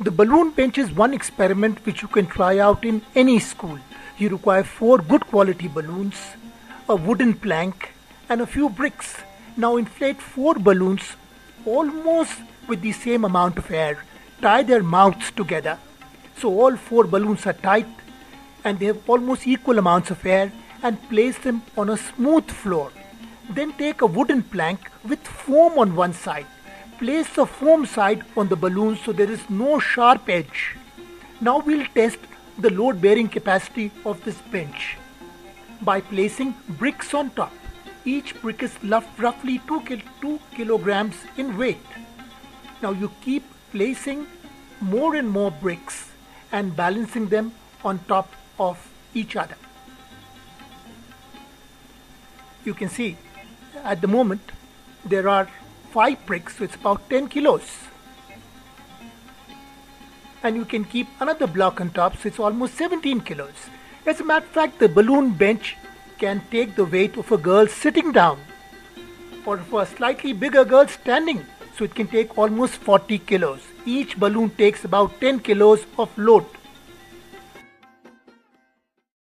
The balloon bench is one experiment which you can try out in any school. You require four good quality balloons, a wooden plank, and a few bricks. Now inflate four balloons almost with the same amount of air. Tie their mouths together. So all four balloons are tight and they have almost equal amounts of air and place them on a smooth floor. Then take a wooden plank with foam on one side. Place the foam side on the balloon so there is no sharp edge. Now we'll test the load bearing capacity of this bench by placing bricks on top. Each brick is roughly 2, kil 2 kilograms in weight. Now you keep placing more and more bricks and balancing them on top of each other. You can see at the moment there are 5 bricks so it's about 10 kilos and you can keep another block on top so it's almost 17 kilos. As a matter of fact the balloon bench can take the weight of a girl sitting down or for a slightly bigger girl standing so it can take almost 40 kilos. Each balloon takes about 10 kilos of load